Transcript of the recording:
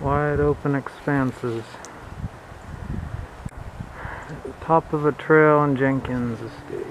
Wide open expanses. Top of a trail in Jenkins Estate.